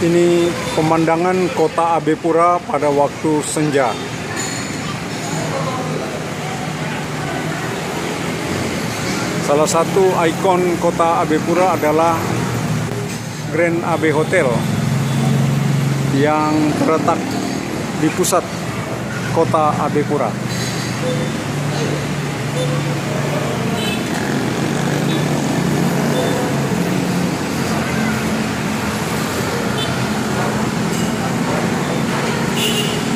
Ini pemandangan kota Abepura pada waktu senja. Salah satu ikon kota Abepura adalah Grand Abe Hotel yang terletak di pusat kota Abepura.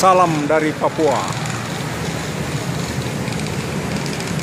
Salam dari Papua.